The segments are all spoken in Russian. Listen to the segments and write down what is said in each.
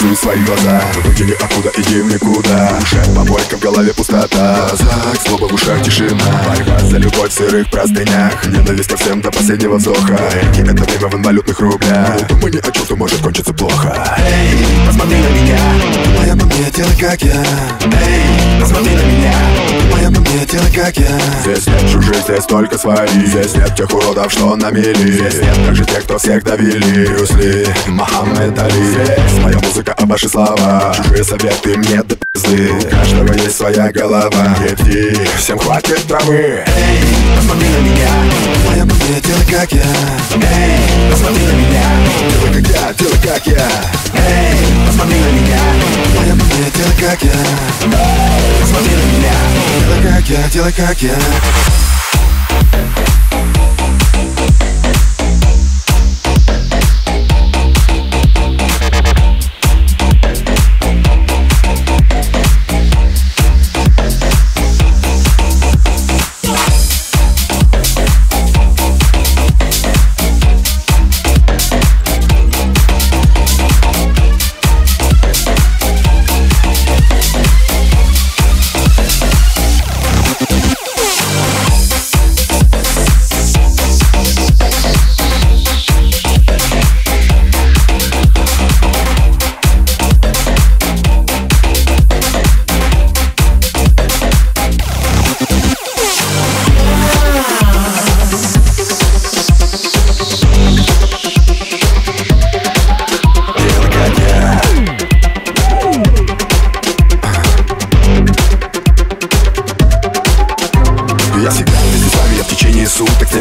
Разуй свои глаза. Выкини оттуда, иди в никуда. Ушах помойка, в голове пустота. Глазах злоба, в ушах тишина. Борьба за любовь в сырых простынях. Ненависть ко всем до последнего вздоха. Эти это время в инвалютных рублях. Думай ни о чем, что может кончиться плохо. Эй, посмотри на меня. Думай обо мне, делай как я. Эй, посмотри на меня. Думай обо мне, делай как я. Здесь нет чужих, здесь только свои. Здесь нет тех уродов, что на мели Здесь нет также тех, кто всех давили. Брюс Ли, Мохаммед Али. Здесь моя музыка, а ваши слова Чужие советы мне до пизды. У каждого есть своя голова. Иди, всем хватит травы. Эй, посмотри на меня. Обо мне, делай как я. Эй, посмотри на меня. Делай как я, делай как я. Эй, посмотри на меня. Обо мне, делай как я. Эй, посмотри на меня. Делай как я, делай как я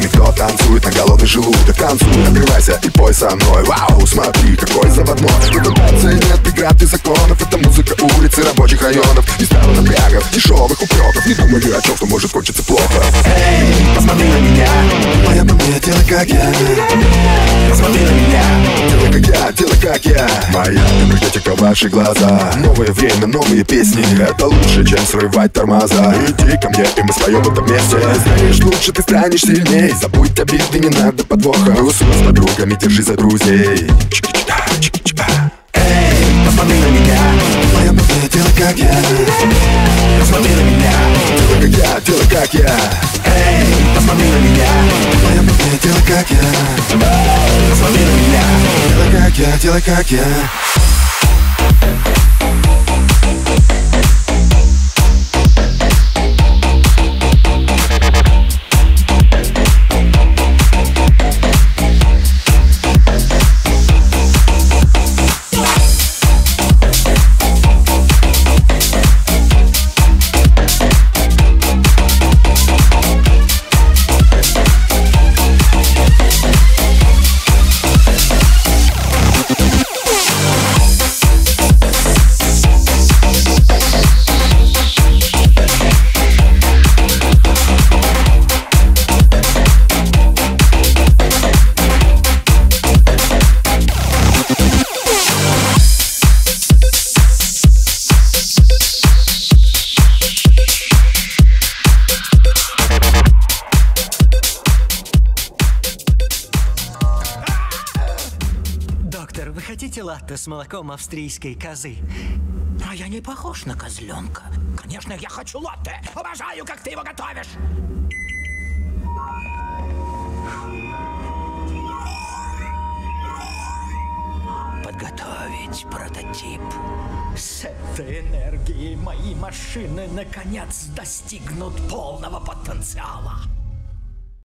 кто танцует на голодный желудок Танцуй, открывайся и пой со мной. Вау, смотри, какой заводной. Тут танцы нет преград и законов Это музыка улицы рабочих районов. Не стало напрягов, дешевых упреков. Не думай о чем, что может кончиться плохо. Эй, посмотри на меня. Обо мне, делай как я. Посмотри на меня. Делай как я, делай как я. Моя энергетика, ваши глаза. Новое время, новые песни. Это лучше, чем срывать тормоза. Иди ко мне, и мы споем в этом месте Знаешь, лучше ты станешь сильней Забудь обиды, не надо подвоха. Тусуй с подругами, держи за друзей. Эй, посмотри на меня. Обо мне, делай как я. Посмотри на меня. Делай как я, делай как я. Эй, посмотри на меня. Обо мне, делай как я. Посмотри на меня. Делай как я, делай как я вы хотите латте с молоком австрийской козы? А я не похож на козленка. Конечно, я хочу латте. Обожаю, как ты его готовишь. Подготовить прототип. С этой энергией мои машины наконец достигнут полного потенциала.